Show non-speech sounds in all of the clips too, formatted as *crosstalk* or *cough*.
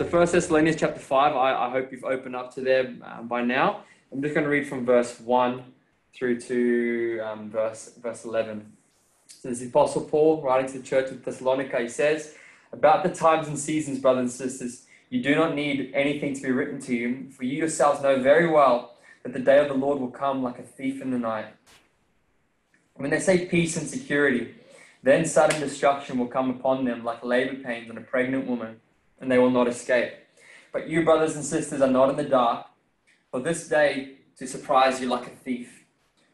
So First Thessalonians chapter 5, I, I hope you've opened up to there um, by now. I'm just going to read from verse 1 through to um, verse, verse 11. So this is Apostle Paul writing to the church of Thessalonica. He says, About the times and seasons, brothers and sisters, you do not need anything to be written to you, for you yourselves know very well that the day of the Lord will come like a thief in the night. When they say peace and security, then sudden destruction will come upon them like labor pains on a pregnant woman and they will not escape. But you, brothers and sisters, are not in the dark for this day to surprise you like a thief.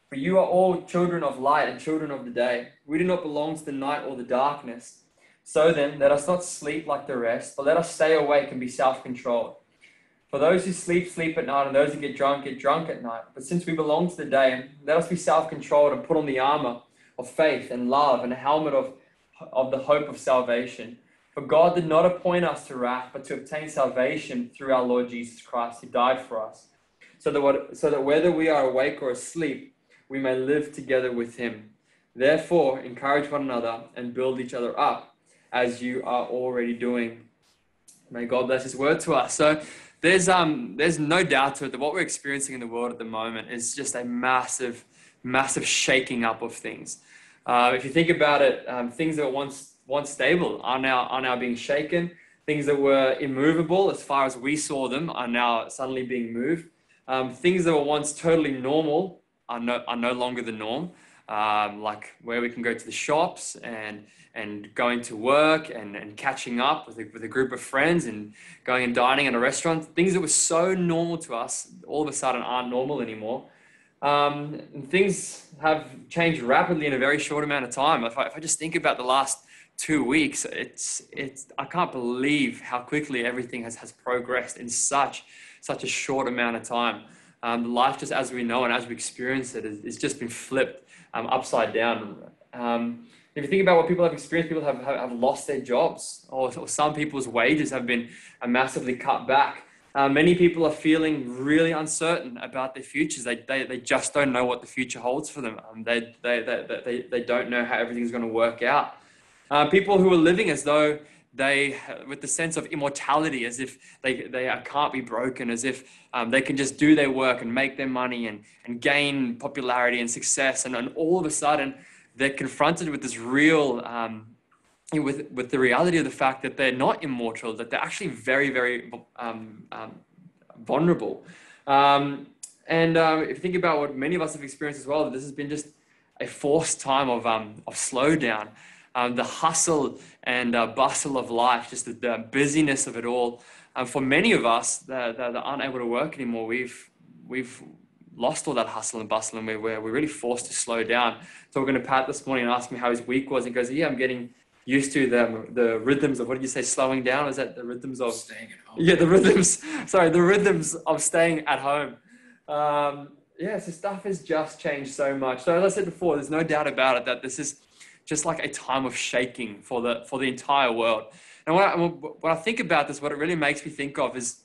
For you are all children of light and children of the day. We do not belong to the night or the darkness. So then, let us not sleep like the rest, but let us stay awake and be self controlled. For those who sleep, sleep at night, and those who get drunk, get drunk at night. But since we belong to the day, let us be self controlled and put on the armor of faith and love and a helmet of, of the hope of salvation. For God did not appoint us to wrath, but to obtain salvation through our Lord Jesus Christ, who died for us, so that, what, so that whether we are awake or asleep, we may live together with him. Therefore, encourage one another and build each other up, as you are already doing. May God bless his word to us. So, there's, um, there's no doubt to it that what we're experiencing in the world at the moment is just a massive, massive shaking up of things. Uh, if you think about it, um, things that once once stable are now are now being shaken. Things that were immovable, as far as we saw them, are now suddenly being moved. Um, things that were once totally normal are no, are no longer the norm. Um, like where we can go to the shops and and going to work and, and catching up with a, with a group of friends and going and dining in a restaurant. Things that were so normal to us all of a sudden aren't normal anymore. Um, things have changed rapidly in a very short amount of time. If I, if I just think about the last two weeks, it's it's I can't believe how quickly everything has, has progressed in such such a short amount of time. Um, life just as we know and as we experience it, it is, just been flipped um, upside down. Um, if you think about what people have experienced, people have, have, have lost their jobs, or, or, some people's wages have been uh, massively cut back. Uh, many people are feeling really uncertain about their futures. They, they, they just don't know what the future holds for them. Um, they, they, they, they, they don't know how everything's going to work out. Uh, people who are living as though they, with the sense of immortality, as if they, they can't be broken, as if um, they can just do their work and make their money and, and gain popularity and success. And, and all of a sudden, they're confronted with this real, um, with, with the reality of the fact that they're not immortal, that they're actually very, very um, um vulnerable. Um, and uh, if you think about what many of us have experienced as well, this has been just a forced time of, um, of slowdown um, the hustle and uh, bustle of life, just the, the busyness of it all. Um, for many of us that, that, aren't able to work anymore, we've we've lost all that hustle and bustle, and we're, we're really forced to slow down. So we're going to Pat this morning and ask him how his week was, and he goes, "Yeah, I'm getting." used to the the rhythms of what did you say slowing down is that the rhythms of staying at home yeah the rhythms *laughs* sorry the rhythms of staying at home um, yeah so stuff has just changed so much so as i said before there's no doubt about it that this is just like a time of shaking for the for the entire world. And when I, I think about this, what it really makes me think of is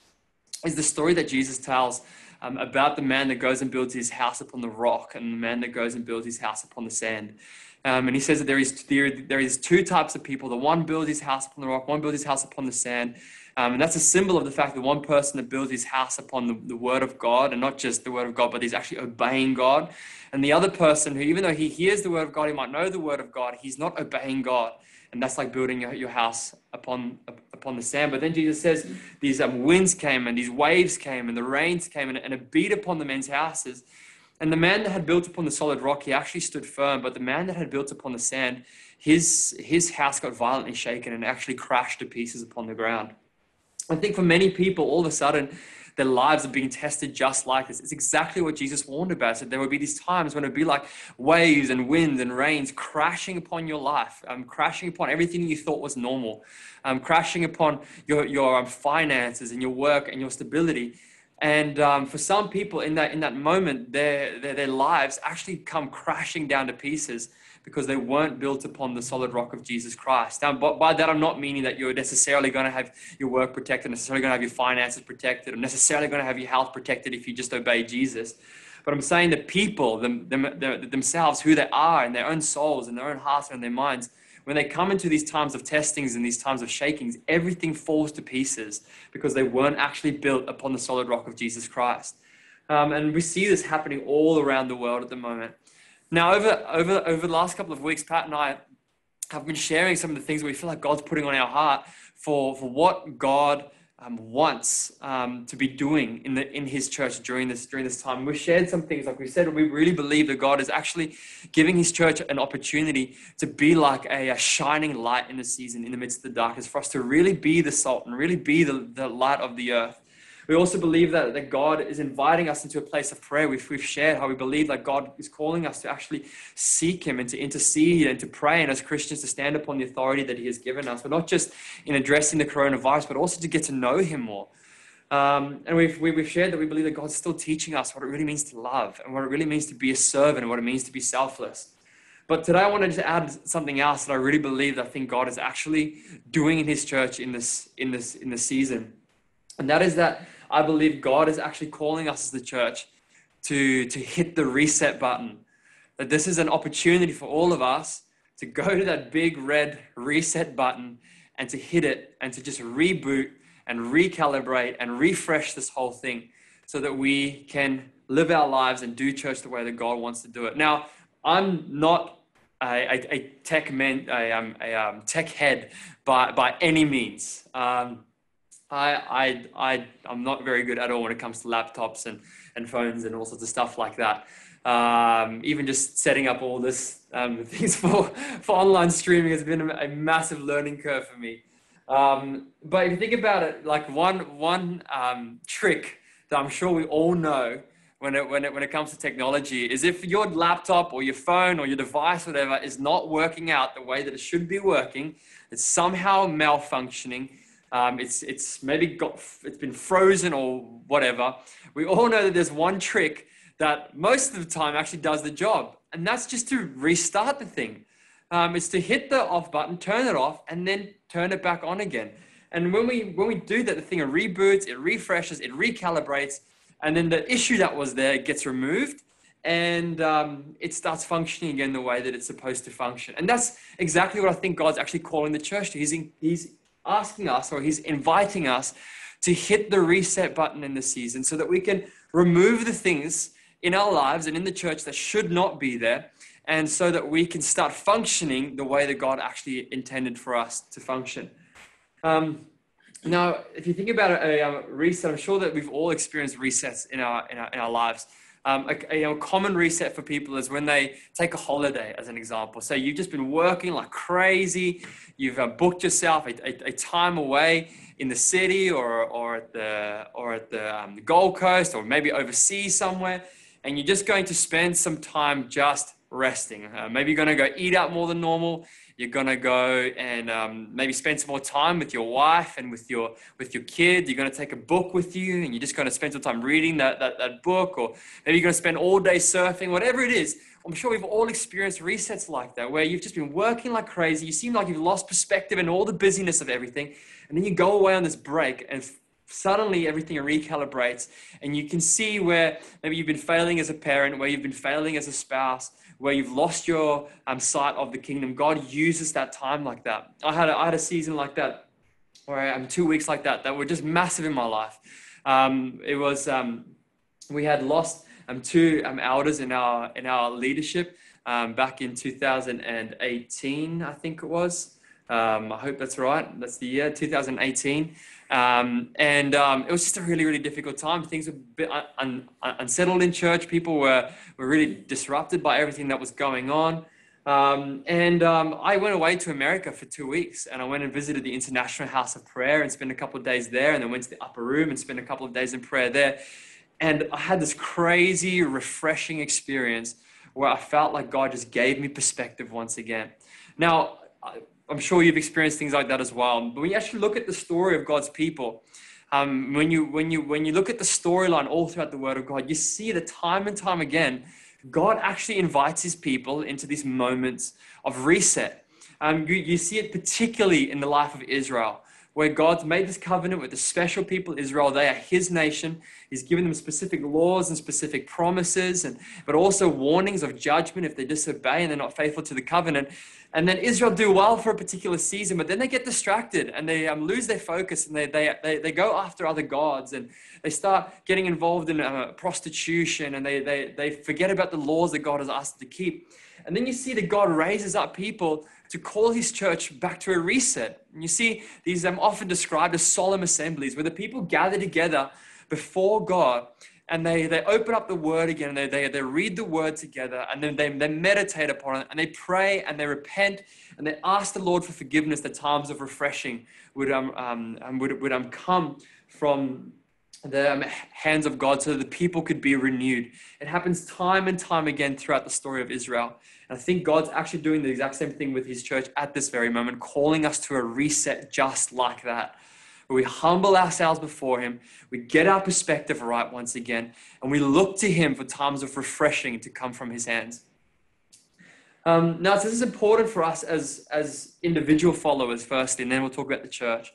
is the story that Jesus tells um, about the man that goes and builds his house upon the rock and the man that goes and builds his house upon the sand. Um, and he says that there is, there, there is two types of people. The one builds his house upon the rock, one builds his house upon the sand. Um, and that's a symbol of the fact that one person that builds his house upon the, the word of God, and not just the word of God, but he's actually obeying God. And the other person who, even though he hears the word of God, he might know the word of God, he's not obeying God. And that's like building your, your house upon upon the sand. But then Jesus says these um, winds came and these waves came and the rains came and, and it beat upon the men's houses. And the man that had built upon the solid rock, he actually stood firm. But the man that had built upon the sand, his, his house got violently shaken and actually crashed to pieces upon the ground. I think for many people, all of a sudden, their lives are being tested just like this. It's exactly what Jesus warned about. So there would be these times when it would be like waves and winds and rains crashing upon your life, um, crashing upon everything you thought was normal, um, crashing upon your, your um, finances and your work and your stability. And um, for some people in that, in that moment, their, their, their lives actually come crashing down to pieces because they weren't built upon the solid rock of Jesus Christ. Now, by that, I'm not meaning that you're necessarily going to have your work protected, necessarily going to have your finances protected, or necessarily going to have your health protected if you just obey Jesus. But I'm saying the people them, them, themselves, who they are, and their own souls, and their own hearts, and their minds, when they come into these times of testings and these times of shakings, everything falls to pieces because they weren't actually built upon the solid rock of Jesus Christ. Um, and we see this happening all around the world at the moment. Now, over, over, over the last couple of weeks, Pat and I have been sharing some of the things we feel like God's putting on our heart for, for what God um, wants um, to be doing in, the, in his church during this, during this time. We've shared some things, like we said, we really believe that God is actually giving his church an opportunity to be like a, a shining light in the season, in the midst of the darkness, for us to really be the salt and really be the, the light of the earth. We also believe that, that God is inviting us into a place of prayer. We've, we've shared how we believe that God is calling us to actually seek Him and to intercede and to pray, and as Christians to stand upon the authority that He has given us, but not just in addressing the coronavirus, but also to get to know Him more. Um, and we've, we've shared that we believe that God's still teaching us what it really means to love and what it really means to be a servant and what it means to be selfless. But today I want to just add something else that I really believe that I think God is actually doing in His church in this in this in this season, and that is that I believe God is actually calling us as the church to, to hit the reset button. That this is an opportunity for all of us to go to that big red reset button and to hit it and to just reboot and recalibrate and refresh this whole thing so that we can live our lives and do church the way that God wants to do it. Now, I'm not a, a, tech man, a, um, a um, tech head by, by any means. Um, I, I, I, I'm not very good at all when it comes to laptops and, and phones and all sorts of stuff like that. Um, even just setting up all this um, *laughs* things for, for online streaming has been a, massive learning curve for me. Um, but if you think about it, like one, one um, trick that I'm sure we all know when it, when, it, when it comes to technology is if your laptop or your phone or your device, whatever, is not working out the way that it should be working, it's somehow malfunctioning, um, it's, it's maybe got, it's been frozen or whatever. We all know that there's one trick that most of the time actually does the job, and that's just to restart the thing. Um, it's to hit the off button, turn it off, and then turn it back on again. And when we when we do that, the thing reboots, it refreshes, it recalibrates, and then the issue that was there gets removed, and um, it starts functioning again the way that it's supposed to function. And that's exactly what I think God's actually calling the church to. He's in, he's asking us or he's inviting us to hit the reset button in the season so that we can remove the things in our lives and in the church that should not be there and so that we can start functioning the way that God actually intended for us to function. Um, now, if you think about a, a, reset, I'm sure that we've all experienced resets in our, in our, in our lives. Um, a, a common reset for people is when they take a holiday, as an example. So you've just been working like crazy, you've uh, booked yourself a, a, a, time away in the city or, or at the, or at the, um, Gold Coast or maybe overseas somewhere, and you're just going to spend some time just resting. Uh, maybe you're going to go eat out more than normal you're gonna go and um, maybe spend some more time with your wife and with your with your kid. You're gonna take a book with you, and you're just gonna spend some time reading that that, that book, or maybe you're gonna spend all day surfing. Whatever it is, I'm sure we've all experienced resets like that, where you've just been working like crazy. You seem like you've lost perspective and all the busyness of everything, and then you go away on this break and suddenly everything recalibrates and you can see where maybe you've been failing as a parent where you've been failing as a spouse where you've lost your um, sight of the kingdom, God uses that time like that. I had a, I had a season like that, where I'm um, two weeks like that, that were just massive in my life. Um, it was um, we had lost um, two um, elders in our in our leadership back in 2018, I think it was. I hope that's right. That's the year 2018. Um, and um, it was just a really, really difficult time. Things were a bit un- un- unsettled in church. People were, were really disrupted by everything that was going on. Um, and um, I went away to America for two weeks and I went and visited the International House of Prayer and spent a couple of days there and then went to the upper room and spent a couple of days in prayer there. And I had this crazy, refreshing experience where I felt like God just gave me perspective once again. Now, I'm sure you've experienced things like that as well. But when you actually look at the story of God's people, um, when you when you when you look at the storyline all throughout the Word of God, you see that time and time again, God actually invites His people into these moments of reset. Um, you, you see it particularly in the life of Israel, where God's made this covenant with the special people Israel. They are his nation. He's given them specific laws and specific promises, and but also warnings of judgment if they disobey and they're not faithful to the covenant. And then Israel do well for a particular season, but then they get distracted and they um, lose their focus and they, they, they, they, go after other gods and they start getting involved in uh, prostitution and they, they, they forget about the laws that God has asked them to keep. And then you see that God raises up people to call his church back to a reset. And you see these are often described as solemn assemblies where the people gather together before God and they, they open up the word again and they, they, they read the word together and then they, they meditate upon it and they pray and they repent and they ask the Lord for forgiveness that times of refreshing would, um, um, would, would um, come from the hands of God so the people could be renewed. It happens time and time again throughout the story of Israel. And I think God's actually doing the exact same thing with his church at this very moment, calling us to a reset just like that. Where we humble ourselves before him, we get our perspective right once again, and we look to him for times of refreshing to come from his hands. Um, now, this is important for us as, as individual followers, firstly, and then we'll talk about the church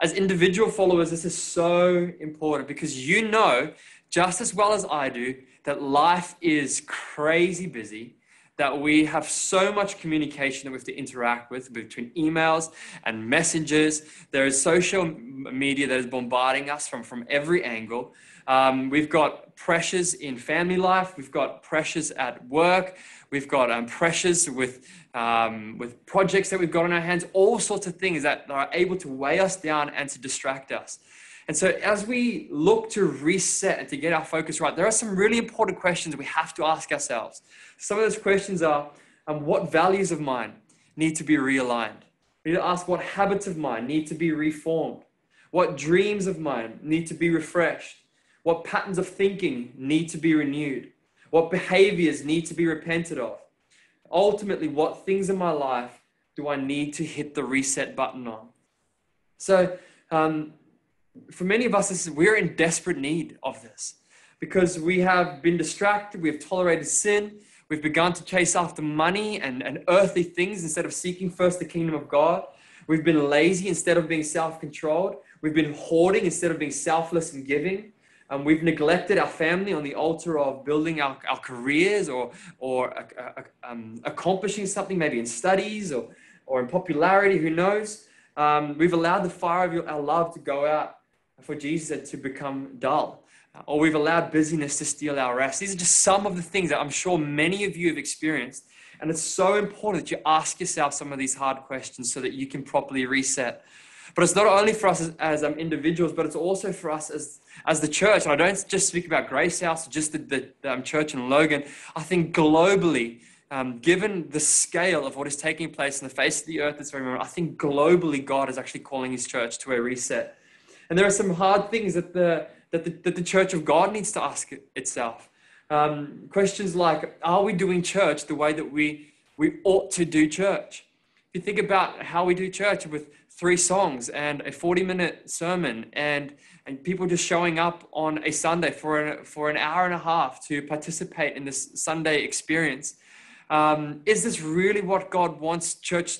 as individual followers, this is so important because you know just as well as I do that life is crazy busy, that we have so much communication that we have to interact with between emails and messages. There is social media that is bombarding us from, from every angle. Um, we've got pressures in family life, we've got pressures at work, we've got um, pressures with um, with projects that we've got on our hands, all sorts of things that are able to weigh us down and to distract us. And so, as we look to reset and to get our focus right, there are some really important questions we have to ask ourselves. Some of those questions are um, what values of mine need to be realigned? We need to ask what habits of mine need to be reformed? What dreams of mine need to be refreshed? What patterns of thinking need to be renewed? What behaviors need to be repented of? ultimately, what things in my life do I need to hit the reset button on? So, um, for many of us, is, we're in desperate need of this because we have been distracted, we have tolerated sin, we've begun to chase after money and, and earthly things instead of seeking first the kingdom of God. We've been lazy instead of being self controlled. We've been hoarding instead of being selfless and giving. Um, we've neglected our family on the altar of building our, our careers or, or uh, uh, um, accomplishing something, maybe in studies or, or in popularity, who knows. Um, we've allowed the fire of your, our love to go out for Jesus and to become dull. Or we've allowed busyness to steal our rest. These are just some of the things that I'm sure many of you have experienced. And it's so important that you ask yourself some of these hard questions so that you can properly reset. But it's not only for us as, as um, individuals, but it's also for us as, as the church. And I don't just speak about Gracehouse, just the, the, the um, church in Logan. I think globally, um, given the scale of what is taking place in the face of the earth this very moment, I think globally God is actually calling his church to a reset. And there are some hard things that the, that the, that the church of God needs to ask itself. Um, questions like, are we doing church the way that we, we ought to do church? If you think about how we do church with three songs and a 40 minute sermon and, and people just showing up on a Sunday for an, for an hour and a half to participate in this Sunday experience. Um, is this really what God wants church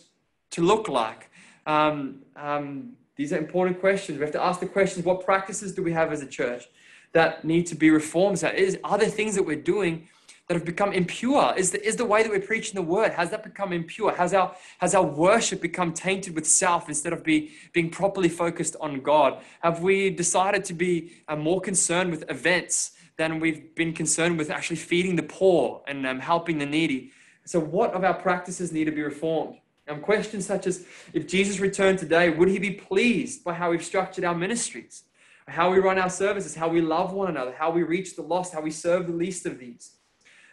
to look like? Um, um, these are important questions. We have to ask the questions what practices do we have as a church that need to be reformed? So is, are there things that we're doing that have become impure? Is the, is the way that we're preaching the word, has that become impure? Has our, has our worship become tainted with self instead of be, being properly focused on God? Have we decided to be uh, more concerned with events than we've been concerned with actually feeding the poor and um, helping the needy? So, what of our practices need to be reformed? Um, questions such as if Jesus returned today, would he be pleased by how we've structured our ministries, how we run our services, how we love one another, how we reach the lost, how we serve the least of these?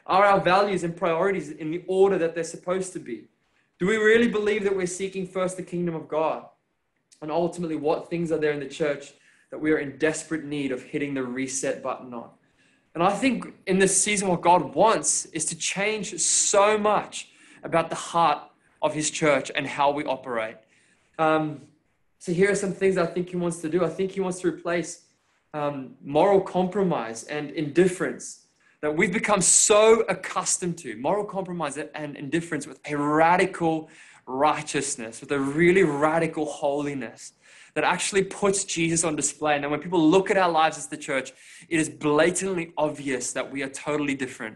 Are our values and priorities in the order that they're supposed to be? Do we really believe that we're seeking first the kingdom of God? And ultimately, what things are there in the church that we are in desperate need of hitting the reset button on? And I think in this season, what God wants is to change so much about the heart of His church and how we operate. Um, so, here are some things I think He wants to do. I think He wants to replace um, moral compromise and indifference that we've become so accustomed to moral compromise and indifference with a radical righteousness, with a really radical holiness, that actually puts Jesus on display. And when people look at our lives as the church, it is blatantly obvious that we are totally different.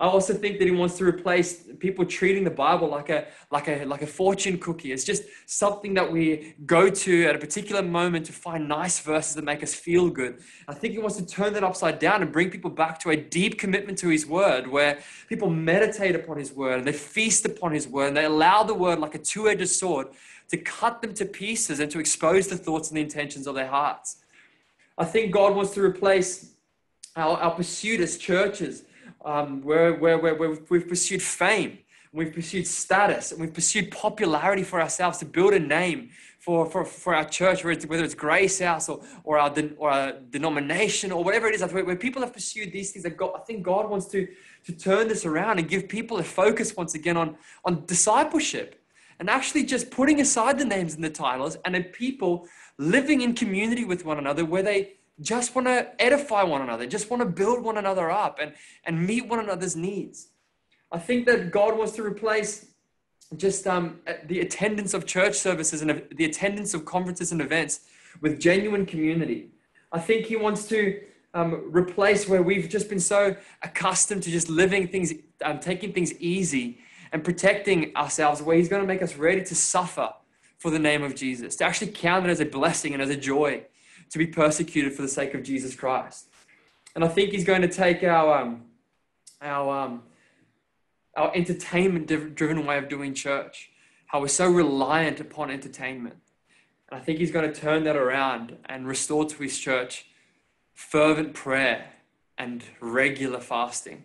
I also think that he wants to replace people treating the Bible like a like a like a fortune cookie. It's just something that we go to at a particular moment to find nice verses that make us feel good. I think he wants to turn that upside down and bring people back to a deep commitment to his word, where people meditate upon his word and they feast upon his word and they allow the word like a two-edged sword to cut them to pieces and to expose the thoughts and the intentions of their hearts. I think God wants to replace our, our pursuit as churches um, where, where, where, where we've pursued fame, we've pursued status, and we've pursued popularity for ourselves to build a name for, for, for our church, whether it's, whether it's Gracehouse or, or, our, or our denomination or whatever it is, where, where people have pursued these things, God, I think God wants to, to turn this around and give people a focus once again on, on discipleship and actually just putting aside the names and the titles and then people living in community with one another where they just want to edify one another, just want to build one another up and, and meet one another's needs. I think that God wants to replace just um, the attendance of church services and the attendance of conferences and events with genuine community. I think He wants to um, replace where we've just been so accustomed to just living things, um, taking things easy and protecting ourselves, where He's going to make us ready to suffer for the name of Jesus, to actually count it as a blessing and as a joy to be persecuted for the sake of Jesus Christ. And I think he's going to take our, um, our, um, our entertainment driven way of doing church, how we're so reliant upon entertainment. And I think he's going to turn that around and restore to his church fervent prayer and regular fasting.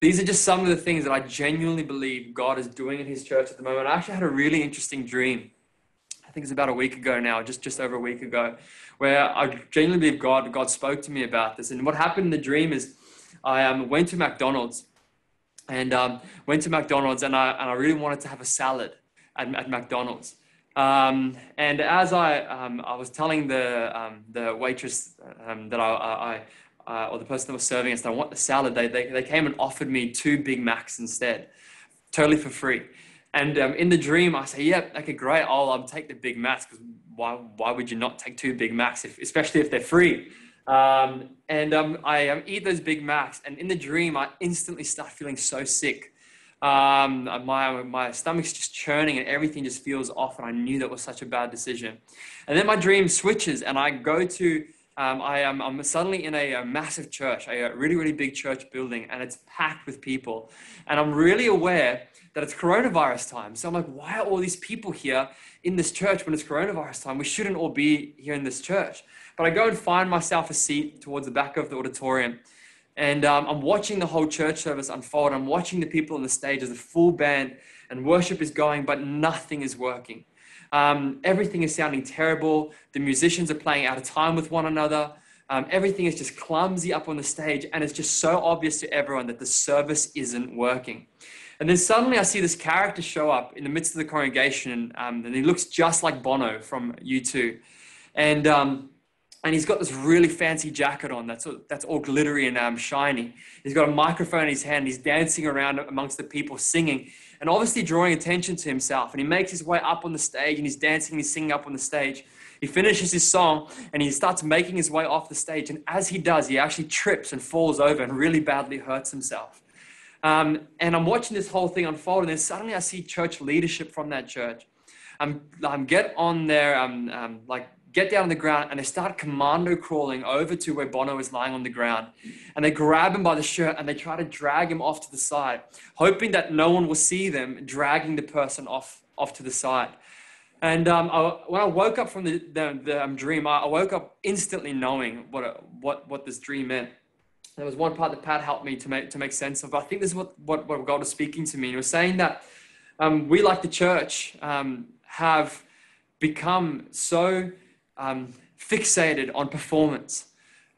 These are just some of the things that I genuinely believe God is doing in his church at the moment. I actually had a really interesting dream. I think it's about a week ago now, just, just over a week ago, where I genuinely believe God, God spoke to me about this. And what happened in the dream is I um, went to McDonald's and um, went to McDonald's and I, and I really wanted to have a salad at, at McDonald's. Um, and as I, um, I was telling the, um, the waitress um, that I, I uh, or the person that was serving us, that I want the salad, they, they, they came and offered me two Big Macs instead, totally for free. And um, in the dream, I say, "Yep, yeah, okay, great. I'll um, take the Big Macs because why, why would you not take two Big Macs, if, especially if they're free? Um, and um, I um, eat those Big Macs, and in the dream, I instantly start feeling so sick. Um, my, my stomach's just churning, and everything just feels off, and I knew that was such a bad decision. And then my dream switches, and I go to um, I am I'm suddenly in a, a, massive church, a really, really big church building, and it's packed with people. And I'm really aware that it's coronavirus time. So I'm like, why are all these people here in this church when it's coronavirus time. We shouldn't all be here in this church. But I go and find myself a seat towards the back of the auditorium. And um, I'm watching the whole church service unfold. I'm watching the people on the stage as a full band and worship is going, but nothing is working. Um, everything is sounding terrible. The musicians are playing out of time with one another. Um, everything is just clumsy up on the stage, and it's just so obvious to everyone that the service isn't working. And then suddenly I see this character show up in the midst of the congregation, um, and he looks just like Bono from U2. And, um, and he's got this really fancy jacket on that's, that's all glittery and um, shiny. He's got a microphone in his hand. He's dancing around amongst the people singing and obviously drawing attention to himself. And he makes his way up on the stage and he's dancing and he's singing up on the stage. He finishes his song and he starts making his way off the stage. And as he does, he actually trips and falls over and really badly hurts himself. Um, and I'm watching this whole thing unfold, and then suddenly I see church leadership from that church. Um, um, get on there, um, um, like get down on the ground, and they start commando crawling over to where Bono is lying on the ground. And they grab him by the shirt and they try to drag him off to the side, hoping that no one will see them dragging the person off, off to the side. And um, I, when I woke up from the, the, the um, dream, I, I, woke up instantly knowing what, what, what this dream meant there was one part that Pat helped me to make to make sense of. I think this is what what, what God was speaking to me. He was saying that um, we, like the church, um, have become so um, fixated on performance.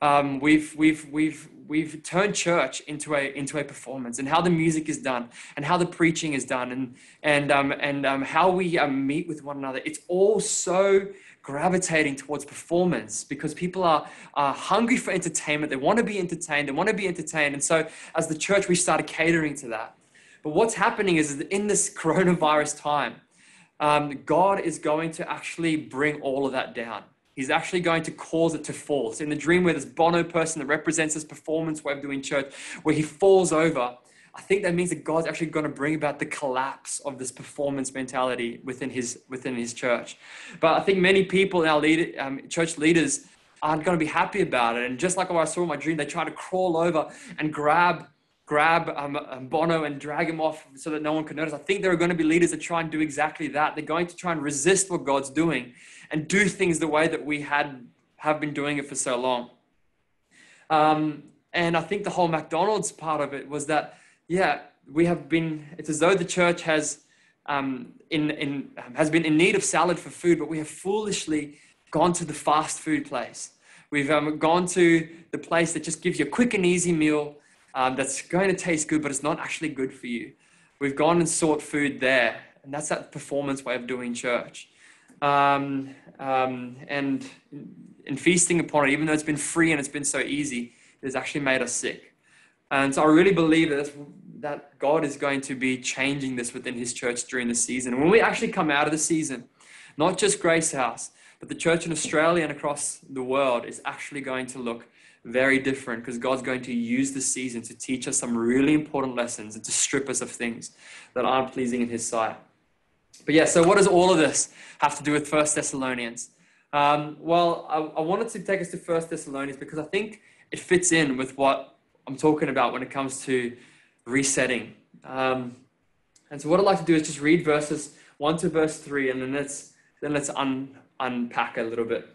Um, we've we've we've we've turned church into a into a performance and how the music is done and how the preaching is done and and um, and um, how we meet with one another. It's all so gravitating towards performance because people are, are hungry for entertainment. They want to be entertained. They want to be entertained. And so, as the church, we started catering to that. But what's happening is that in this *laughs* coronavirus time, um, God is going to actually bring all of that down. He's actually going to cause it to fall. So in the dream where this Bono person that represents this performance way of doing church, where he falls over, I think that means that God's actually going to bring about the collapse of this performance mentality within his within his church. But I think many people in our lead, um, church leaders aren't going to be happy about it. And just like what I saw in my dream, they try to crawl over and grab grab um, um, Bono and drag him off so that no one could notice. I think there are going to be leaders that try and do exactly that. They're going to try and resist what God's doing and do things the way that we had have been doing it for so long. Um, and I think the whole McDonald's part of it was that yeah, we have been, it's as though the church has, um, in, in, has been in need of salad for food, but we have foolishly gone to the fast food place. We've um, gone to the place that just gives you a quick and easy meal um, that's going to taste good, but it's not actually good for you. We've gone and sought food there, and that's that performance way of doing church. Um, um, and in feasting upon it, even though it's been free and it's been so easy, it has actually made us sick. And so I really believe that, that God is going to be changing this within his church during the season. When we actually come out of the season, not just Gracehouse, but the church in Australia and across the world is actually going to look very different because God's going to use this season to teach us some really important lessons and to strip us of things that aren't pleasing in his sight. But yeah, so what does all of this have to do with First Thessalonians? Um, well, I, I wanted to take us to First Thessalonians because I think it fits in with what I'm talking about when it comes to resetting. Um, and so what I'd like to do is just read verses 1 to verse 3 and then let's, then let's un, unpack a little bit.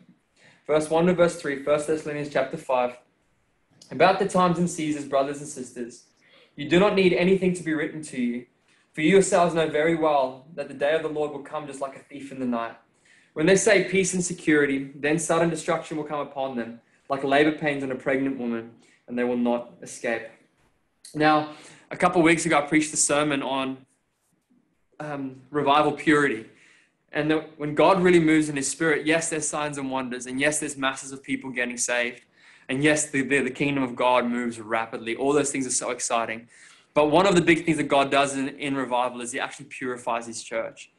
Verse 1 to verse 3, 1 Thessalonians chapter 5. About the times and seasons, brothers and sisters, you do not need anything to be written to you, for you yourselves know very well that the day of the Lord will come just like a thief in the night. When they say peace and security, then sudden destruction will come upon them, like labor pains on a pregnant woman and they will not escape. Now, a couple weeks ago, I preached a sermon on um, revival purity. And when God really moves in His Spirit, yes, there's signs and wonders, and yes, there's masses of people getting saved, and yes, the, the, the kingdom of God moves rapidly. All those things are so exciting. But one of the big things that God does in, in revival is He actually purifies His church.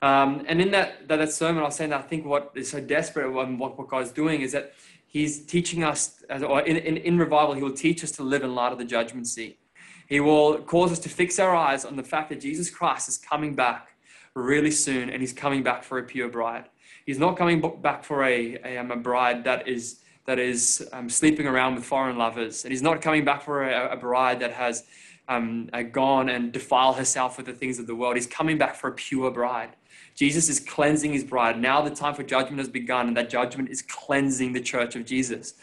Um, and in that, that, that sermon, I was saying that I think what is so desperate, and what, what God's doing is that He's teaching us, or in, in, in revival, He will teach us to live in light of the judgment seat. He will cause us to fix our eyes on the fact that Jesus Christ is coming back really soon and He's coming back for a pure bride. He's not coming back for a, a, um, a bride that is, that is um, sleeping around with foreign lovers. And He's not coming back for a, a bride that has um, uh, gone and defiled herself with the things of the world. He's coming back for a pure bride. Jesus is cleansing his bride. Now the time for judgment has begun, and that judgment is cleansing the church of Jesus.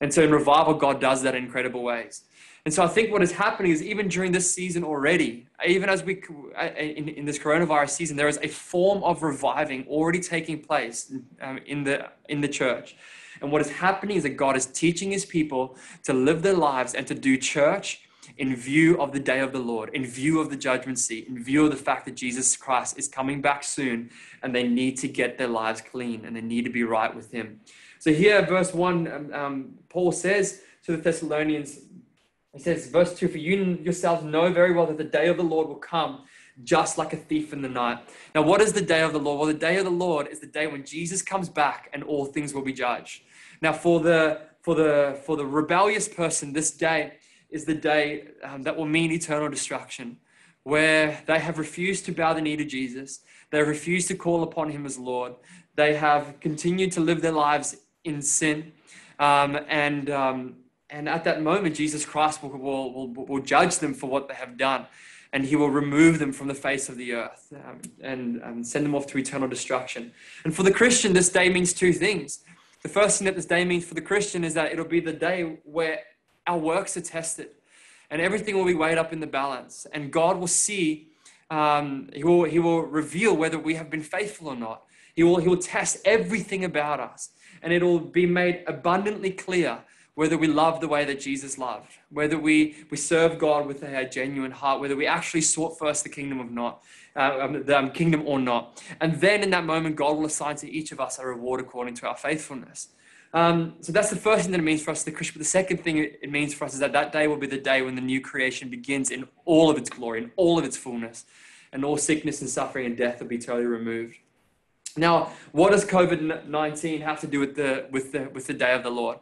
And so in revival, God does that in incredible ways. And so I think what is happening is even during this season already, even as we in, in this coronavirus season, there is a form of reviving already taking place um, in the in the church. And what is happening is that God is teaching His people to live their lives and to do church in view of the day of the Lord, in view of the judgment seat, in view of the fact that Jesus Christ is coming back soon and they need to get their lives clean and they need to be right with Him. So, here, verse 1, um, um, Paul says to the Thessalonians, he says, verse 2 For you yourselves know very well that the day of the Lord will come just like a thief in the night. Now, what is the day of the Lord? Well, the day of the Lord is the day when Jesus comes back and all things will be judged. Now, for the for the for the rebellious person, this day is the day um, that will mean eternal destruction, where they have refused to bow the knee to Jesus. They refused to call upon him as Lord. They have continued to live their lives in sin. Um, and, um, and at that moment, Jesus Christ will, will, will, will, judge them for what they have done. And he will remove them from the face of the earth um, and send them off to eternal destruction. And for the Christian, this day means two things. The first thing that this day means for the Christian is that it'll be the day where our works are tested and everything will be weighed up in the balance. And God will see, um, he, will, he will reveal whether we have been faithful or not. He will, he will test everything about us. And it will be made abundantly clear whether we love the way that Jesus loved, whether we, we serve God with a, genuine heart, whether we actually sought first the kingdom of not, uh, um, the um, kingdom or not. And then in that moment, God will assign to each of us a reward according to our faithfulness. Um, so that's the first thing that it means for us, the Christian. But the second thing it means for us is that that day will be the day when the new creation begins in all of its glory, in all of its fullness. and all sickness and suffering and death will be totally removed. Now, what does COVID 19 have to do with the, with, the, with the day of the Lord?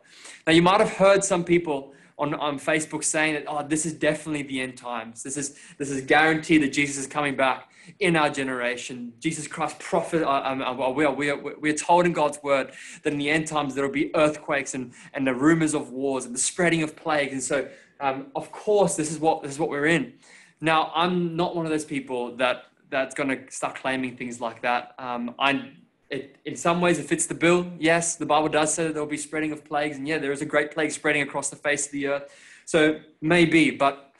Now, you might have heard some people on, on Facebook saying that, oh, this is definitely the end times. This is, this is guaranteed that Jesus is coming back in our generation. Jesus Christ, prophet, um, we, are, we, are, we are told in God's word that in the end times there will be earthquakes and, and the rumors of wars and the spreading of plagues. And so, um, of course, this is, what, this is what we're in. Now, I'm not one of those people that that's going to start claiming things like that. Um, I, it, in some ways, it fits the bill. Yes, the Bible does say that there will be spreading of plagues, and yeah, there is a great plague spreading across the face of the earth. So maybe, but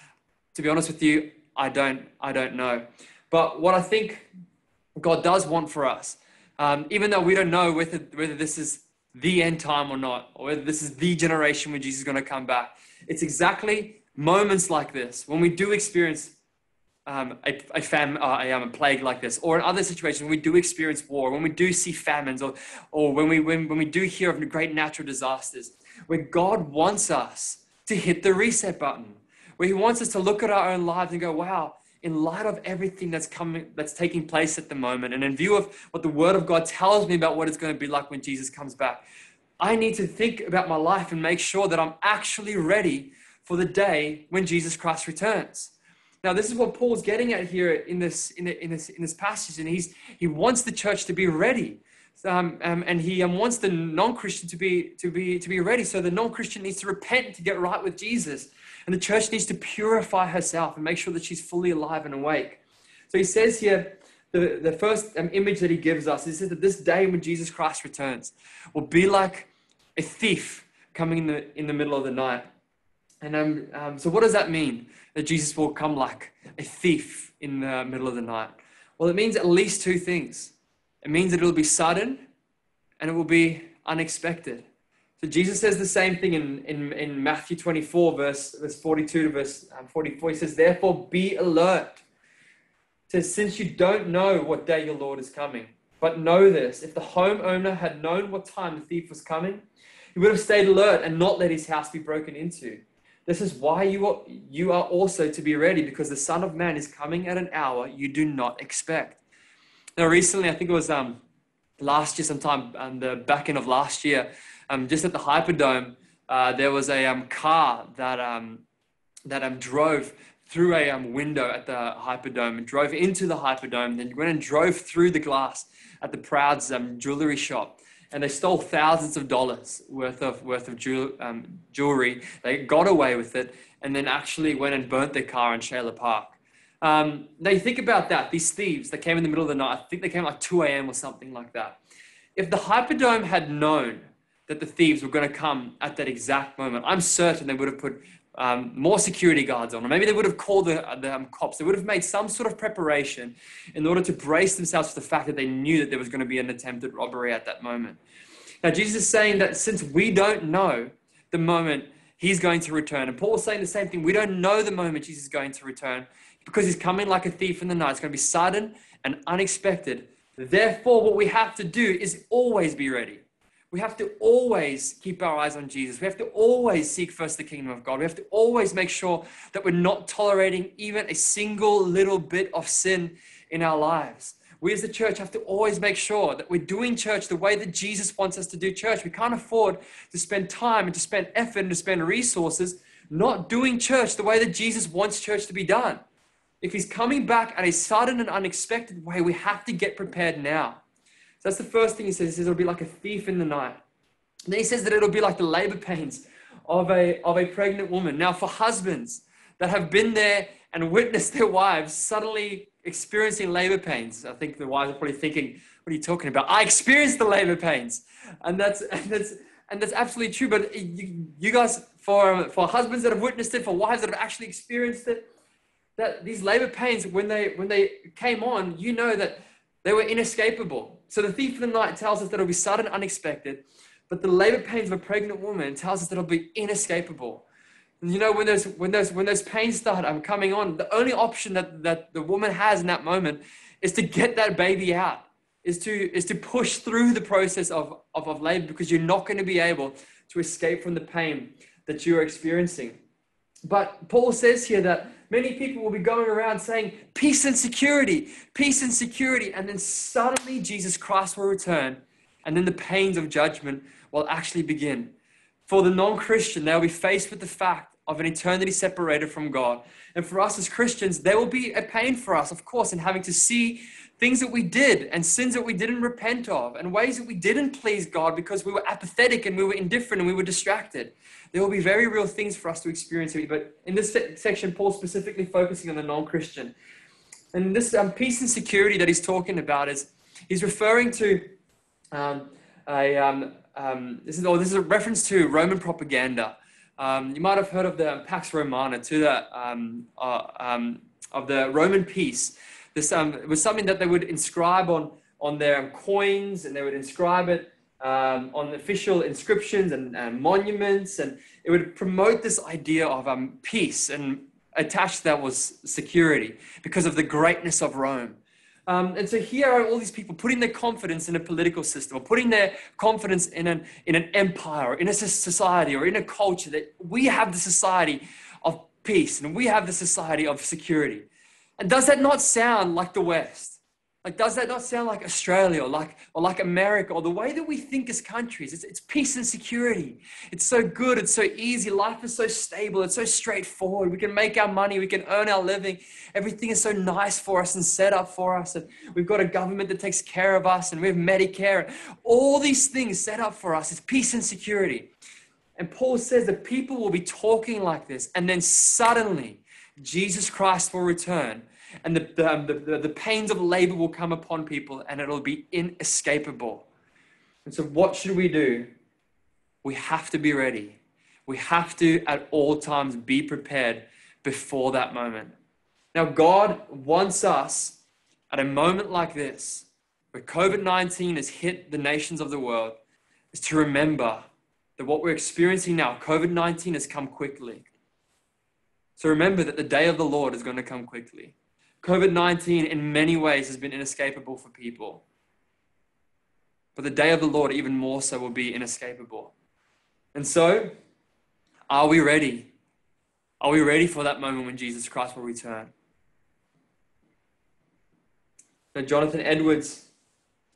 to be honest with you, I don't, I don't know. But what I think God does want for us, um, even though we don't know whether, whether this is the end time or not, or whether this is the generation when Jesus is going to come back, it's exactly moments like this when we do experience um, a, a, fam, uh, a, um, a, plague like this, or in other situations when we do experience war, when we do see famines, or, or when, we, when, when we do hear of great natural disasters, where God wants us to hit the reset button, where He wants us to look at our own lives and go, wow, in light of everything that's coming, that's taking place at the moment, and in view of what the Word of God tells me about what it's going to be like when Jesus comes back, I need to think about my life and make sure that I'm actually ready for the day when Jesus Christ returns. Now, this is what Paul's getting at here in this, in, in this, in this passage, and he's, he wants the church to be ready. Um, um, and he um, wants the non-Christian to be, to, be, to be ready. So the non-Christian needs to repent to get right with Jesus. And the church needs to purify herself and make sure that she's fully alive and awake. So he says here, the, the first um, image that he gives us, says that this day when Jesus Christ returns will be like a thief coming in the, in the middle of the night. And um, um, so, what does that mean? That Jesus will come like a thief in the middle of the night? Well, it means at least two things. It means that it will be sudden and it will be unexpected. So, Jesus says the same thing in, in, in Matthew 24, verse, verse 42 to verse um, 44. He says, Therefore, be alert. says, Since you don't know what day your Lord is coming, but know this if the homeowner had known what time the thief was coming, he would have stayed alert and not let his house be broken into. This is why you are, you are also to be ready because the Son of Man is coming at an hour you do not expect. Now, recently, I think it was um, last year, sometime on um, the back end of last year, um, just at the Hyperdome, uh, there was a um, car that, um, that um, drove through a um, window at the Hyperdome and drove into the Hyperdome, then went and drove through the glass at the Prouds um, jewelry shop and they stole thousands of dollars worth of worth of um, jewelry. They got away with it, and then actually went and burnt their car in Shailer Park. Um, now you think about that. These thieves that came in the middle of the night. I think they came like 2 a.m. or something like that. If the Hyperdome had known that the thieves were going to come at that exact moment, I'm certain they would have put um, more security guards on, or maybe they would have called the, the um, cops. They would have made some sort of preparation in order to brace themselves for the fact that they knew that there was going to be an attempted robbery at that moment. Now, Jesus is saying that since we don't know the moment he's going to return, and Paul is saying the same thing, we don't know the moment Jesus is going to return because he's coming like a thief in the night. It's going to be sudden and unexpected. Therefore, what we have to do is always be ready. We have to always keep our eyes on Jesus. We have to always seek first the kingdom of God. We have to always make sure that we're not tolerating even a single little bit of sin in our lives. We as the church have to always make sure that we're doing church the way that Jesus wants us to do church. We can't afford to spend time and to spend effort and to spend resources not doing church the way that Jesus wants church to be done. If he's coming back at a sudden and unexpected way, we have to get prepared now. So that's the first thing he says. He says it'll be like a thief in the night. And then he says that it'll be like the labor pains of a, of a pregnant woman. Now, for husbands that have been there and witnessed their wives suddenly experiencing labor pains, I think the wives are probably thinking, what are you talking about? I experienced the labor pains. And that's, *laughs* and that's, and that's absolutely true. But you, you guys, for, for husbands that have witnessed it, for wives that have actually experienced it, that these labor pains, when they, when they came on, you know that they were inescapable. So the thief of the night tells us that it'll be sudden, and unexpected, but the labor pains of a pregnant woman tells us that it'll be inescapable. And you know, when those when those when those pains start um, coming on, the only option that, that the woman has in that moment is to get that baby out, is to is to push through the process of, of, of labor because you're not going to be able to escape from the pain that you're experiencing. But Paul says here that Many people will be going around saying, Peace and security, peace and security. And then suddenly Jesus Christ will return. And then the pains of judgment will actually begin. For the non Christian, they'll be faced with the fact of an eternity separated from God. And for us as Christians, there will be a pain for us, of course, in having to see things that we did and sins that we didn't repent of and ways that we didn't please God because we were apathetic and we were indifferent and we were distracted. There will be very real things for us to experience. here. But in this section, Paul's specifically focusing on the non Christian. And this um, peace and security that he's talking about is he's referring to um, a, um, um this, is, oh, this is a reference to Roman propaganda. Um, you might have heard of the Pax Romana, to the, um, uh, of the Roman peace this was something that they would inscribe on on their coins, and they would inscribe it um, on official inscriptions and, and, monuments, and it would promote this idea of um, peace, and attached that was security because of the greatness of Rome. Um, and so here are all these people putting their confidence in a political system or putting their confidence in an, in an empire or in a society or in a culture that we have the society of peace and we have the society of security. And does that not sound like the West? Like, does that not sound like Australia or like, or like America or the way that we think as countries? It's, it's peace and security. It's so good. It's so easy. Life is so stable. It's so straightforward. We can make our money. We can earn our living. Everything is so nice for us and set up for us. And we've got a government that takes care of us and we have Medicare. All these things set up for us. It's peace and security. And Paul says that people will be talking like this. And then suddenly, Jesus Christ will return and the, um, the, the, the pains of labor will come upon people and it'll be inescapable. And so, what should we do? We have to be ready. We have to, at all times, be prepared before that moment. Now, God wants us at a moment like this, where COVID 19 has hit the nations of the world, is to remember that what we're experiencing now, COVID 19 has come quickly. So remember that the day of the Lord is going to come quickly. COVID 19 in many ways has been inescapable for people. But the day of the Lord, even more so, will be inescapable. And so, are we ready? Are we ready for that moment when Jesus Christ will return? Now, Jonathan Edwards,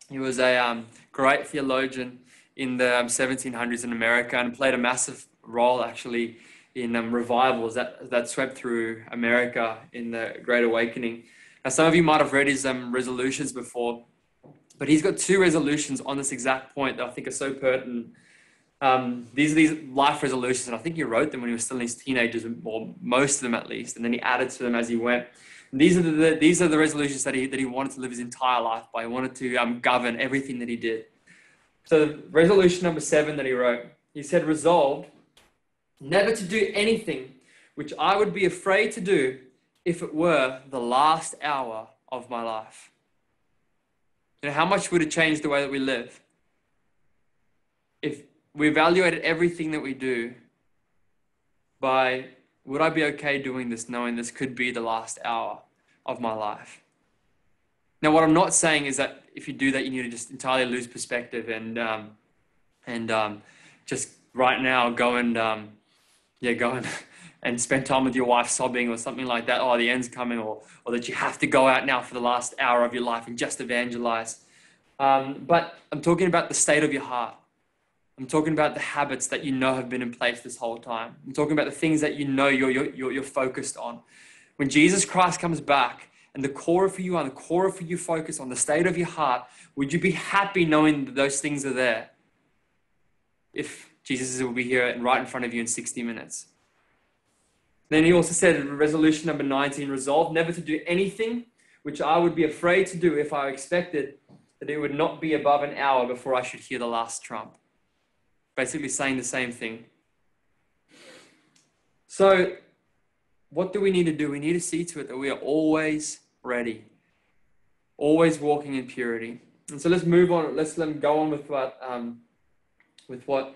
he was a um, great theologian in the um, 1700s in America and played a massive role actually in um, revivals that, that swept through America in the Great Awakening. Now, some of you might have read his um, resolutions before, but he's got two resolutions on this exact point that I think are so pertinent. Um, these are these life resolutions, and I think he wrote them when he was still in his teenagers, or most of them at least, and then he added to them as he went. And these are the, these are the resolutions that he that he wanted to live his entire life by. He wanted to um, govern everything that he did. So, resolution number seven that he wrote, he said, resolved never to do anything which I would be afraid to do if it were the last hour of my life. You know, how much would it change the way that we live? If we evaluated everything that we do by would I be okay doing this knowing this could be the last hour of my life? Now, what I'm not saying is that if you do that, you need to just entirely lose perspective and um, and um, just right now go and um, yeah, go and, *laughs* and spend time with your wife sobbing or something like that. Oh, the end's coming, or, or that you have to go out now for the last hour of your life and just evangelize. Um, but I'm talking about the state of your heart. I'm talking about the habits that you know have been in place this whole time. I'm talking about the things that you know you're, you're, you're focused on. When Jesus Christ comes back and the core for you and the core for you focus on the state of your heart, would you be happy knowing that those things are there? If Jesus will be here and right in front of you in 60 minutes. Then he also said in resolution number 19 resolve never to do anything which I would be afraid to do if I expected that it would not be above an hour before I should hear the last trump. Basically, saying the same thing. So, what do we need to do? We need to see to it that we are always ready, always walking in purity. And so let's move on. Let's let go on with what um, with what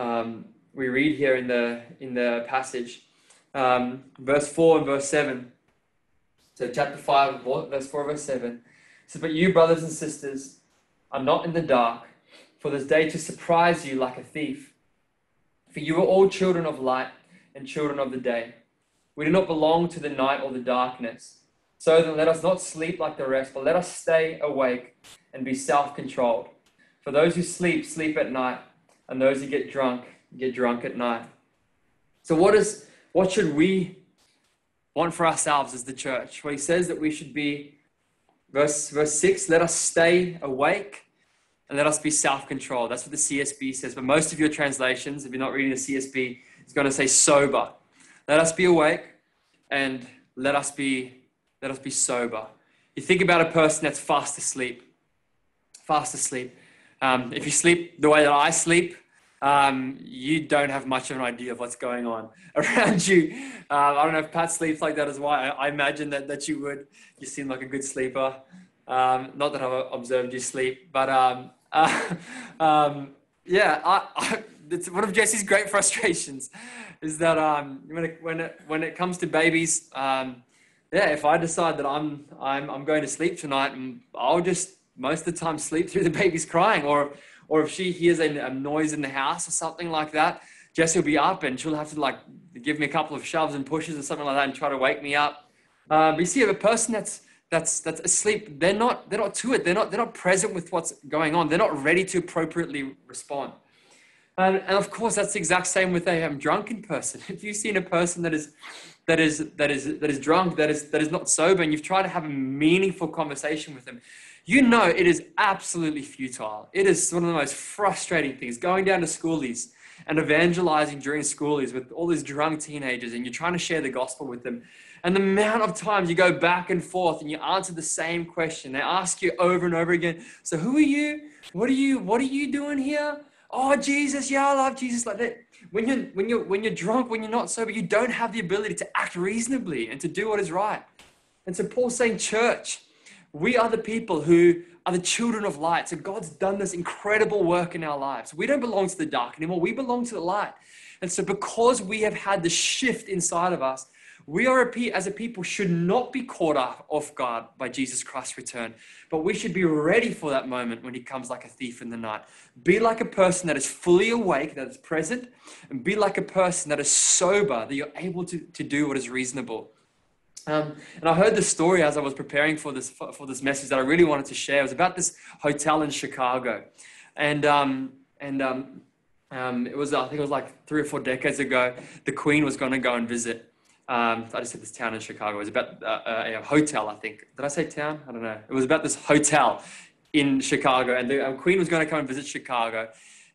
um, we read here in the in the passage, um, verse four and verse seven. So chapter five, verse four, verse seven. says, "But you, brothers and sisters, are not in the dark, for this day to surprise you like a thief. For you are all children of light and children of the day. We do not belong to the night or the darkness. So then let us not sleep like the rest, but let us stay awake and be self controlled. For those who sleep, sleep at night, and those who get drunk, get drunk at night. So, what, is, what should we want for ourselves as the church? Well, he says that we should be, verse, verse 6, let us stay awake and let us be self controlled. That's what the CSB says. But most of your translations, if you're not reading the CSB, it's going to say sober. Let us be awake and let us be let us be sober. You think about a person that's fast asleep. Fast asleep. Um, if you sleep the way that I sleep, um, you don't have much of an idea of what's going on *laughs* around you. Uh, I don't know if Pat sleeps like that as well. I, I, imagine that, that you would. You seem like a good sleeper. Um, not that I've observed you sleep, but um, uh, *laughs* yeah, I, I, it's one of Jesse's great *laughs* frustrations is that um, when it, when it when it comes to babies, yeah, if I decide that I'm I'm I'm going to sleep tonight, and I'll just most of the time sleep through the *laughs* baby's crying, or or if she hears a, a noise in the house or something like that, Jessie will be up and she'll have to like give me a couple of shoves and pushes or something like that and try to wake me up. Um, you see, a person that's that's that's asleep, they're not they're not to it. They're not they're not present with what's going on. They're not ready to appropriately respond. And, and of course, that's the exact same with a um, drunken person. *laughs* If you've seen a person that is, that is, that is, that is drunk, that is, that is not sober, and you've tried to have a meaningful conversation with them, you know it is absolutely futile. It is one of the most frustrating things. Going down to schoolies and evangelizing during schoolies with all these drunk teenagers, and you're trying to share the gospel with them. And the amount of times you go back and forth and you answer the same question. They ask you over and over again. So who are you? What are you? What are you doing here? oh Jesus, yeah, I love Jesus like that. When you're when you're when you're drunk, when you're not sober, you don't have the ability to act reasonably and to do what is right. And so Paul's saying, church, we are the people who are the children of light. So God's done this incredible work in our lives. We don't belong to the dark anymore. We belong to the light. And so because we have had the shift inside of us, we are a, as a people should not be caught off guard by Jesus Christ's return, but we should be ready for that moment when he comes like a thief in the night. Be like a person that is fully awake, that is present, and be like a person that is sober, that you're able to, to do what is reasonable. Um, and I heard the story as I was preparing for this for, this message that I really wanted to share. It was about this hotel in Chicago, and um, and um, um it was I think it was like three or four decades ago. The Queen was going to go and visit, um, I just said this town in Chicago. It was about uh, a, a, hotel, I think. Did I say town? I don't know. It was about this hotel in Chicago, and the um, Queen was going to come and visit Chicago,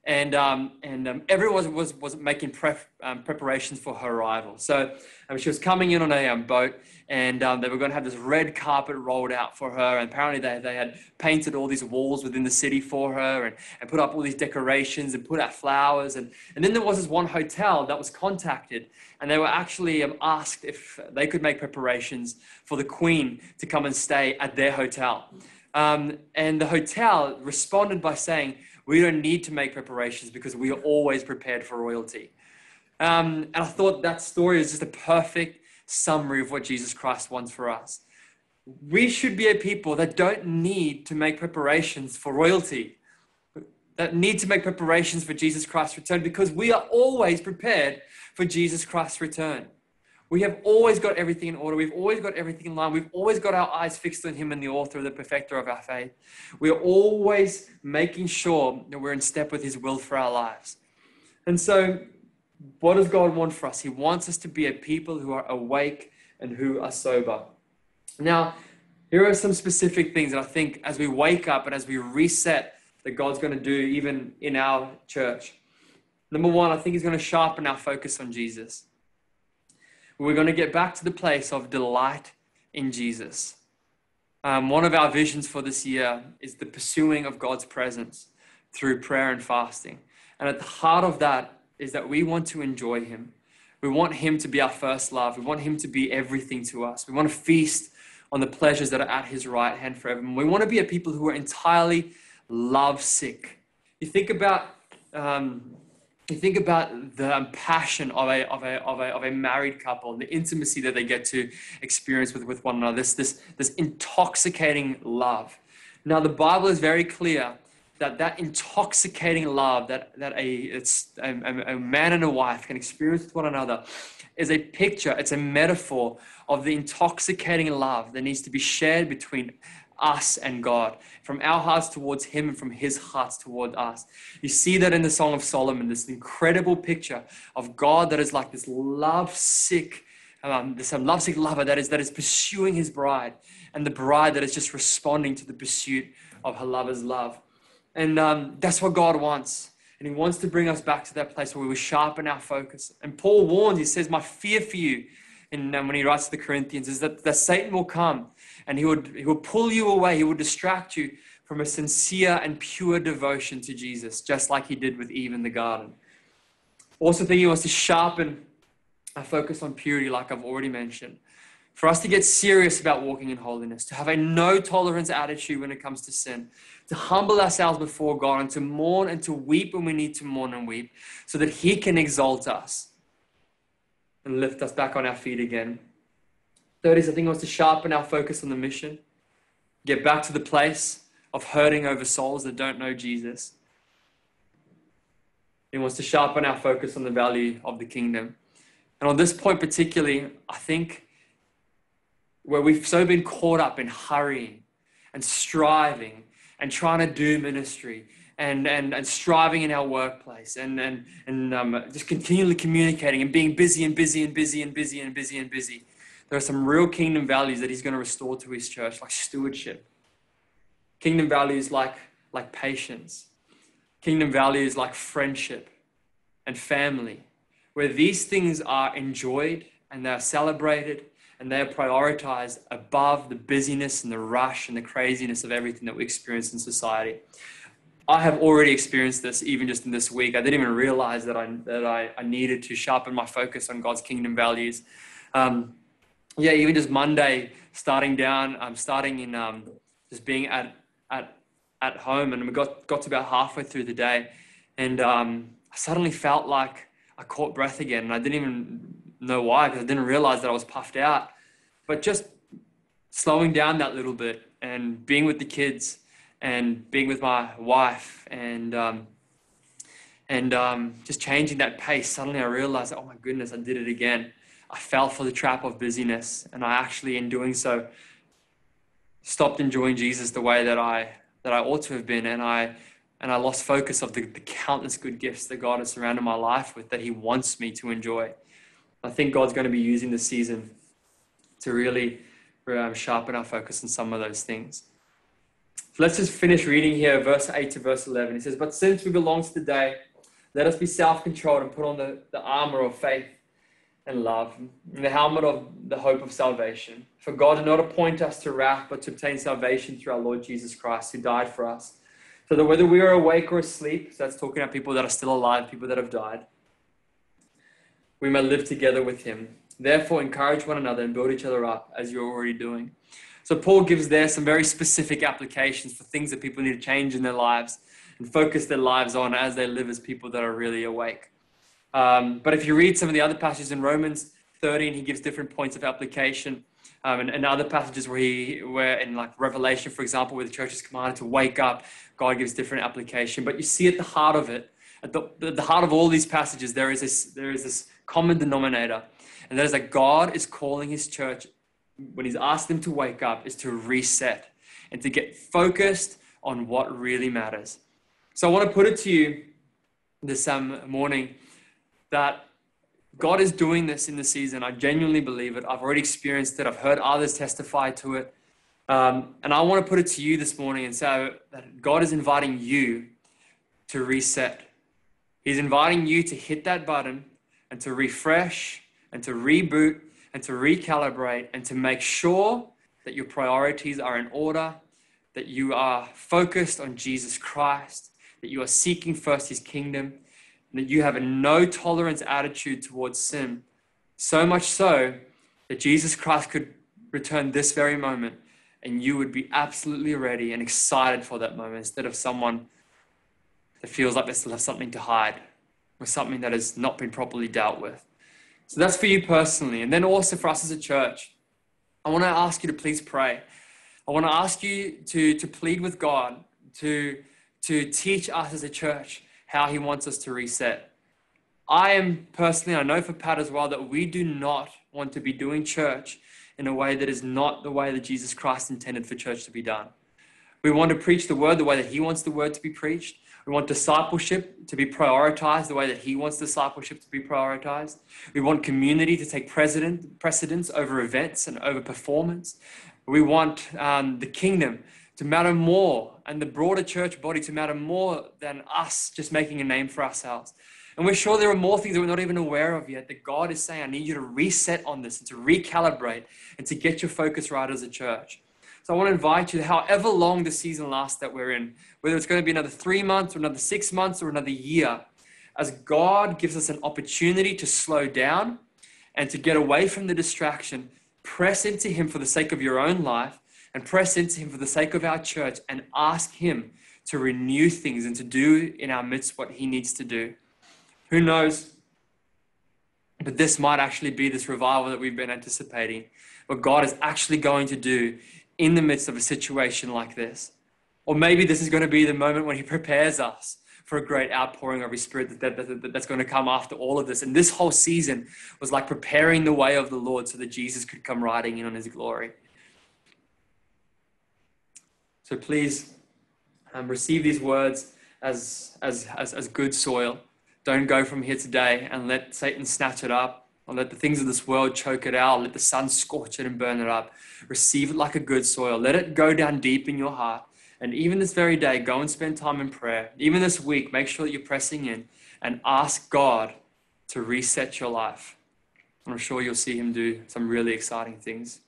and um, and um, everyone was was, was making prep, um, preparations for her arrival. So she was coming in on a boat, and um, they were going to have this red carpet rolled out for her. And apparently, they, they had painted all these walls within the city for her and, and put up all these decorations and put out flowers. And, and then there was this one hotel that was contacted, and they were actually um, asked if they could make preparations for the Queen to come and stay at their hotel. Um, and the hotel responded by saying, We don't need to make preparations because we are always prepared for royalty. Um, and I thought that story is just a perfect summary of what Jesus Christ wants for us. We should be a people that don't need to make preparations for royalty, that need to make preparations for Jesus Christ's return because we are always prepared for Jesus Christ's return. We have always got everything in order. We've always got everything in line. We've always got our eyes fixed on Him and the author, and the perfecter of our faith. We are always making sure that we're in step with His will for our lives. And so what does God want for us? He wants us to be a people who are awake and who are sober. Now, here are some specific things that I think as we wake up and as we reset that God's going to do even in our church. Number one, I think He's going to sharpen our focus on Jesus. We're going to get back to the place of delight in Jesus. Um, one of our visions for this year is the pursuing of God's presence through prayer and fasting. And at the heart of that is that we want to enjoy Him. We want Him to be our first love. We want Him to be everything to us. We want to feast on the pleasures that are at His right hand forever. And we want to be a people who are entirely love sick. You think about. Um, you think about the passion of a, of, a, of, a, of a married couple the intimacy that they get to experience with, with one another, this, this, this intoxicating love. Now, the Bible is very clear that that intoxicating love that, that a, it's a, a, man and a wife can experience with one another is a picture, it's a metaphor of the intoxicating love that needs to be shared between us and God, from our hearts towards Him and from His hearts toward us. You see that in the Song of Solomon, this incredible picture of God that is like this love sick, um, this um, love lover that is, that is pursuing His bride, and the bride that is just responding to the pursuit of her lover's love. And um, that's what God wants. And He wants to bring us back to that place where we will sharpen our focus. And Paul warns, he says, My fear for you, and um, when he writes to the Corinthians, is that, that Satan will come and he would, he would pull you away, he would distract you from a sincere and pure devotion to Jesus, just like he did with Eve in the garden. Also, think he wants to sharpen our focus on purity, like I've already mentioned for us to get serious about walking in holiness, to have a no tolerance attitude when it comes to sin, to humble ourselves before God and to mourn and to weep when we need to mourn and weep, so that He can exalt us and lift us back on our feet again. Third is, I think, wants to sharpen our focus on the mission, get back to the place of hurting over souls that don't know Jesus. He wants to sharpen our focus on the value of the kingdom. And on this point, particularly, I think where we've so been caught up in hurrying and striving and trying to do ministry and, and, and striving in our workplace and, and, and um, just continually communicating and being busy and busy and busy and busy and busy and busy. There are some real kingdom values that he's going to restore to his church, like stewardship. Kingdom values like, like patience. Kingdom values like friendship and family, where these things are enjoyed and they're celebrated and they are prioritized above the busyness and the rush and the craziness of everything that we experience in society. I have already experienced this even just in this week. I didn't even realize that I, that I, I needed to sharpen my focus on God's kingdom values. Um, yeah, even just Monday, starting down, I'm um, starting in um, just being at, at, at home, and we got, got to about halfway through the day, and um, I suddenly felt like I caught breath again, and I didn't even know why because I didn't realize that I was puffed out. But just slowing down that little bit and being with the kids and being with my wife and um, and um, just changing that pace. Suddenly, I realized, oh my goodness, I did it again. I fell for the trap of busyness, and I actually, in doing so, stopped enjoying Jesus the way that I that I ought to have been, and I and I lost focus of the, the countless good gifts that God has surrounded my life with that He wants me to enjoy. I think God's going to be using this season to really um, sharpen our focus on some of those things. So let's just finish reading here, verse 8 to verse 11. He says, But since we belong to the day, let us be self controlled and put on the, the armor of faith and love, and the helmet of the hope of salvation. For God did not appoint us to wrath, but to obtain salvation through our Lord Jesus Christ, who died for us. So that whether we are awake or asleep, so that's talking about people that are still alive, people that have died, we may live together with him. Therefore, encourage one another and build each other up as you're already doing. So, Paul gives there some very specific applications for things that people need to change in their lives and focus their lives on as they live as people that are really awake. Um, but if you read some of the other passages in Romans 13, he gives different points of application. Um, and, and, other passages where he, where in like Revelation, for example, where the church is commanded to wake up, God gives different application. But you see at the heart of it, at the, the heart of all these passages, there is this, there is this common denominator, and that is that God is calling his church, when he's asked them to wake up, is to reset and to get focused on what really matters. So I want to put it to you this um, morning that God is doing this in the season. I genuinely believe it. I've already experienced it. I've heard others testify to it. Um, and I want to put it to you this morning and say that God is inviting you to reset. He's inviting you to hit that button and to refresh and to reboot and to recalibrate and to make sure that your priorities are in order, that you are focused on Jesus Christ, that you are seeking first his kingdom, that you have a no tolerance attitude towards sin. So much so that Jesus Christ could return this very moment and you would be absolutely ready and excited for that moment instead of someone that feels like they still have something to hide or something that has not been properly dealt with. So that's for you personally. And then also for us as a church, I want to ask you to please pray. I want to ask you to, to plead with God to, to teach us as a church how He wants us to reset. I am personally, I know for Pat as well, that we do not want to be doing church in a way that is not the way that Jesus Christ intended for church to be done. We want to preach the word the way that He wants the word to be preached. We want discipleship to be prioritized the way that He wants discipleship to be prioritized. We want community to take precedent, precedence over events and over performance. We want um, the kingdom to matter more and the broader church body to matter more than us just making a name for ourselves. And we're sure there are more things that we're not even aware of yet that God is saying, I need you to reset on this and to recalibrate and to get your focus right as a church. So I want to invite you, however long the season lasts that we're in, whether it's going to be another three months or another six months or another year, as God gives us an opportunity to slow down and to get away from the distraction, press into Him for the sake of your own life and press into Him for the sake of our church and ask Him to renew things and to do in our midst what He needs to do. Who knows? But this might actually be this revival that we've been anticipating, what God is actually going to do in the midst of a situation like this. Or maybe this is going to be the moment when He prepares us for a great outpouring of His Spirit that, that, that, that's going to come after all of this. And this whole season was like preparing the way of the Lord so that Jesus could come riding in on His glory. So please um, receive these words as, as, as, as good soil. Don't go from here today and let Satan snatch it up or let the things of this world choke it out, let the sun scorch it and burn it up. Receive it like a good soil. Let it go down deep in your heart. And even this very day, go and spend time in prayer. Even this week, make sure that you're pressing in and ask God to reset your life. I'm sure you'll see Him do some really exciting things.